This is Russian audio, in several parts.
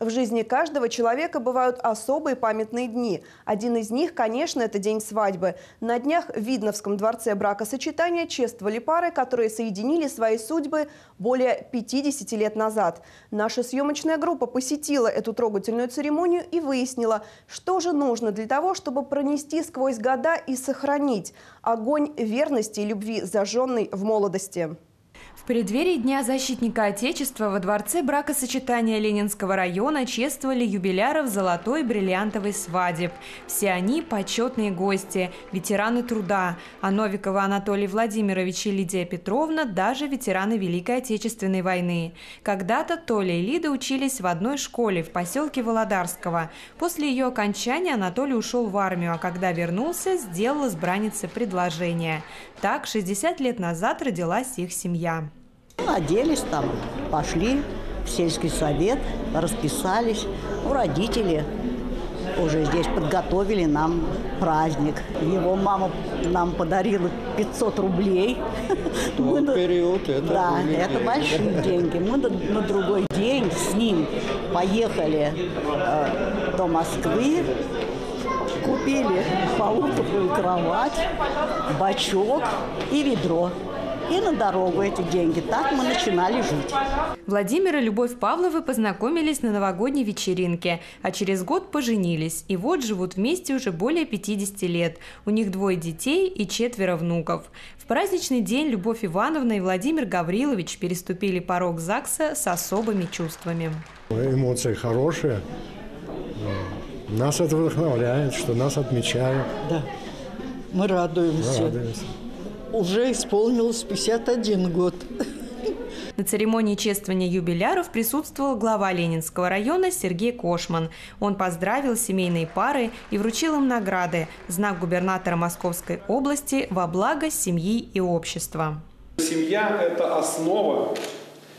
В жизни каждого человека бывают особые памятные дни. Один из них, конечно, это день свадьбы. На днях в Видновском дворце бракосочетания чествовали пары, которые соединили свои судьбы более 50 лет назад. Наша съемочная группа посетила эту трогательную церемонию и выяснила, что же нужно для того, чтобы пронести сквозь года и сохранить огонь верности и любви, зажженный в молодости. В преддверии Дня защитника Отечества во Дворце бракосочетания Ленинского района чествовали юбиляров золотой и бриллиантовой свадеб. Все они – почетные гости, ветераны труда. А Новикова Анатолий Владимирович и Лидия Петровна – даже ветераны Великой Отечественной войны. Когда-то Толя и Лида учились в одной школе в поселке Володарского. После ее окончания Анатолий ушел в армию, а когда вернулся, сделал избраннице предложение. Так, 60 лет назад родилась их семья. Оделись там, пошли в сельский совет, расписались. У родители уже здесь подготовили нам праздник. Его мама нам подарила 500 рублей. Тот Мы период это Да, это деньги. большие деньги. Мы на, на другой день с ним поехали э, до Москвы, купили полуторную кровать, бачок и ведро и на дорогу эти деньги. Так мы начинали жить. Владимир и Любовь Павловы познакомились на новогодней вечеринке, а через год поженились. И вот живут вместе уже более 50 лет. У них двое детей и четверо внуков. В праздничный день Любовь Ивановна и Владимир Гаврилович переступили порог ЗАГСа с особыми чувствами. Эмоции хорошие. Нас это вдохновляет, что нас отмечают. Да, мы радуемся. Мы радуемся уже исполнилось 51 год. На церемонии чествования юбиляров присутствовал глава Ленинского района Сергей Кошман. Он поздравил семейные пары и вручил им награды – знак губернатора Московской области во благо семьи и общества. Семья – это основа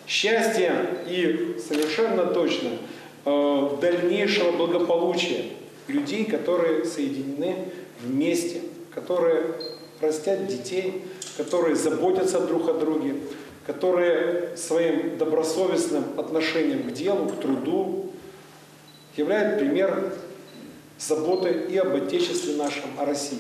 счастья и совершенно точно э, дальнейшего благополучия людей, которые соединены вместе, которые растят детей, которые заботятся друг о друге, которые своим добросовестным отношением к делу, к труду являют пример заботы и об Отечестве нашем, о России.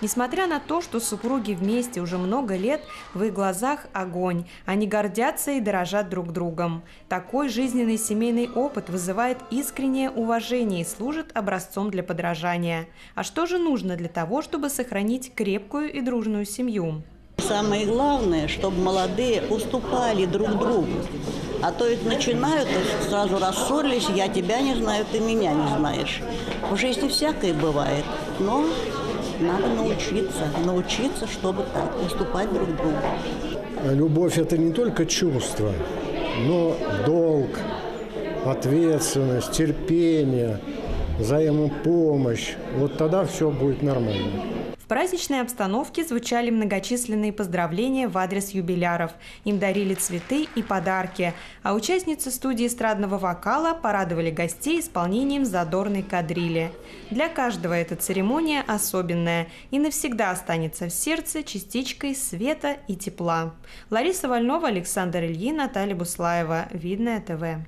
Несмотря на то, что супруги вместе уже много лет, в их глазах огонь. Они гордятся и дорожат друг другом. Такой жизненный семейный опыт вызывает искреннее уважение и служит образцом для подражания. А что же нужно для того, чтобы сохранить крепкую и дружную семью? Самое главное, чтобы молодые уступали друг другу. А то ведь начинают, сразу рассорились, я тебя не знаю, ты меня не знаешь. В жизни всякое бывает, но надо научиться, научиться, чтобы так, уступать друг другу. Любовь – это не только чувство, но долг, ответственность, терпение, взаимопомощь. Вот тогда все будет нормально. Праздничной обстановке звучали многочисленные поздравления в адрес юбиляров. Им дарили цветы и подарки. А участницы студии эстрадного вокала порадовали гостей исполнением задорной кадрили. Для каждого эта церемония особенная и навсегда останется в сердце частичкой света и тепла. Лариса Вольнова, Александр Ильин, Наталья Буслаева. Видное ТВ.